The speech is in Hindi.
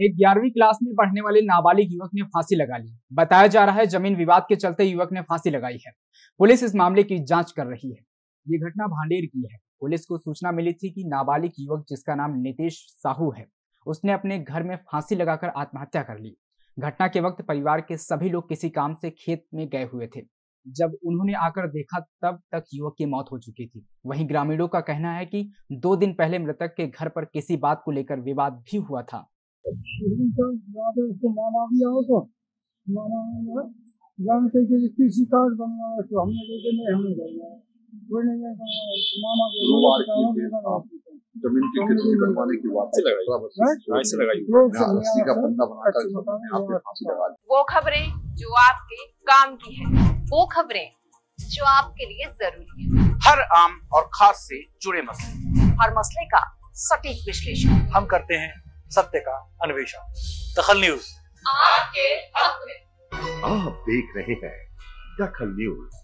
एक ग्यारहवीं क्लास में पढ़ने वाले नाबालिग युवक ने फांसी लगा ली। बताया जा रहा है, ज़मीन विवाद के चलते युवक ने फांसी लगाई है। पुलिस इस मामले की जाँच कर रही है। ये घटना भांडेर की है। पुलिस को सूचना मिली थी कि नाबालिग युवक, जिसका नाम नितेश साहू है, उसने अपने घर में फांसी लगाकर आत्महत्या कर ली। घटना के वक्त परिवार के सभी लोग किसी काम से खेत में गए हुए थे। जब उन्होंने आकर देखा, तब तक युवक की मौत हो चुकी थी। वहीं ग्रामीणों का कहना है कि दो दिन पहले मृतक के घर पर किसी बात को लेकर विवाद भी हुआ था। भी आओ कार्ड बनवाया तो हमने कहते नहीं हमने बनवाया कोई नहीं मामा ज़मीन की किस्त बनवाने की बात लगाई। वो खबरें जो आपके काम की है वो खबरें जो आपके लिए ज़रूरी है हर आम और खास से जुड़े मसले हर मसले का सटीक विश्लेषण हम करते हैं सत्य का अन्वेषण। दखल न्यूज़। आपके हक में। आप देख रहे हैं दखल न्यूज़।